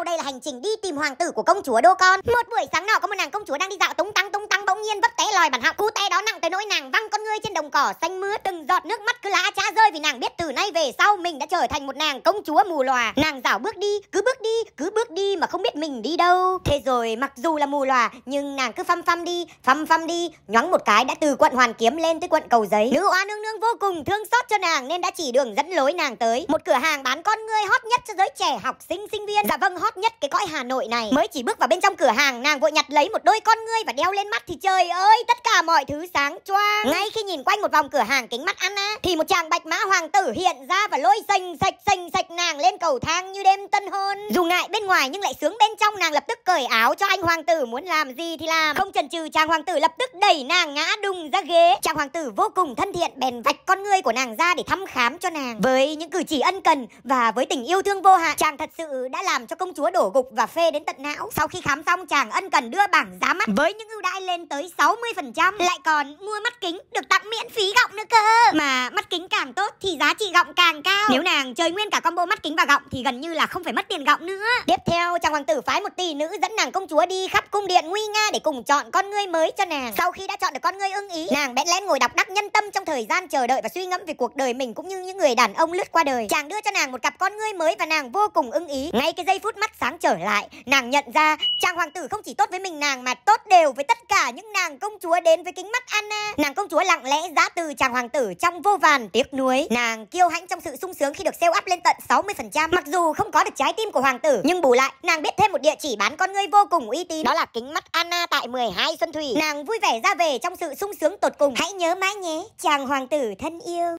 sau đây là hành trình đi tìm hoàng tử của công chúa đô con. Một buổi sáng nọ, có một nàng công chúa đang đi dạo tung tăng tung tăng, bỗng nhiên vấp té lòi bàn học cú té đó nặng tới nỗi nàng văng trên đồng cỏ xanh mướt, từng giọt nước mắt cứ lá chã rơi vì nàng biết từ nay về sau mình đã trở thành một nàng công chúa mù lòa nàng dảo bước đi, cứ bước đi, cứ bước đi mà không biết mình đi đâu. Thế rồi mặc dù là mù lòa nhưng nàng cứ phăm phăm đi, phăm phăm đi, nhoáng một cái đã từ quận hoàn kiếm lên tới quận cầu giấy. Nữ oa nương nương vô cùng thương xót cho nàng nên đã chỉ đường dẫn lối nàng tới. Một cửa hàng bán con ngươi hot nhất cho giới trẻ học sinh sinh viên. Dạ vâng hot nhất cái cõi hà nội này. Mới chỉ bước vào bên trong cửa hàng, nàng vội nhặt lấy một đôi con ngươi và đeo lên mắt thì trời ơi, tất cả mọi thứ sáng choang. Ngay khi nhìn quanh một vòng cửa hàng kính mắt ăn á, thì một chàng bạch mã hoàng tử hiện ra và lôi sành sạch sành sạch nàng lên cầu thang như đêm tân hôn. Dù ngại bên ngoài nhưng lại sướng bên trong, nàng lập tức cởi áo cho anh hoàng tử muốn làm gì thì làm. Không chần chừ, chàng hoàng tử lập tức đẩy nàng ngã đùng ra ghế. Chàng hoàng tử vô cùng thân thiện, bèn vạch con ngươi của nàng ra để thăm khám cho nàng. Với những cử chỉ ân cần và với tình yêu thương vô hạn, chàng thật sự đã làm cho công chúa đổ gục và phê đến tận não. Sau khi khám xong, chàng ân cần đưa bảng giá mắt. Với những ưu đãi lên tới 60% lại còn mua mắt kính được tặng miễn phí gọng nữa cơ. Mà mắt kính càng tốt thì giá trị gọng càng cao. Nếu nàng chơi nguyên cả combo mắt kính và gọng thì gần như là không phải mất tiền gọng nữa. Tiếp theo hoàng tử phái một tỷ nữ dẫn nàng công chúa đi khắp cung điện nguy nga để cùng chọn con ngươi mới cho nàng. Sau khi đã chọn được con ngươi ưng ý, nàng bẽn lén ngồi đọc đắc nhân tâm trong thời gian chờ đợi và suy ngẫm về cuộc đời mình cũng như những người đàn ông lướt qua đời. Chàng đưa cho nàng một cặp con ngươi mới và nàng vô cùng ưng ý. Ngay cái giây phút mắt sáng trở lại, nàng nhận ra chàng hoàng tử không chỉ tốt với mình nàng mà tốt đều với tất cả những nàng công chúa đến với kính mắt Anna. Nàng công chúa lặng lẽ giá từ chàng hoàng tử trong vô vàn tiếc nuối. Nàng kiêu hãnh trong sự sung sướng khi được sale up lên tận 60% mặc dù không có được trái tim của hoàng tử, nhưng bù lại, nàng biết biết thêm một địa chỉ bán con ngươi vô cùng uy tín. Đó là kính mắt Anna tại 12 Xuân Thủy. Nàng vui vẻ ra về trong sự sung sướng tột cùng. Hãy nhớ mãi nhé, chàng hoàng tử thân yêu.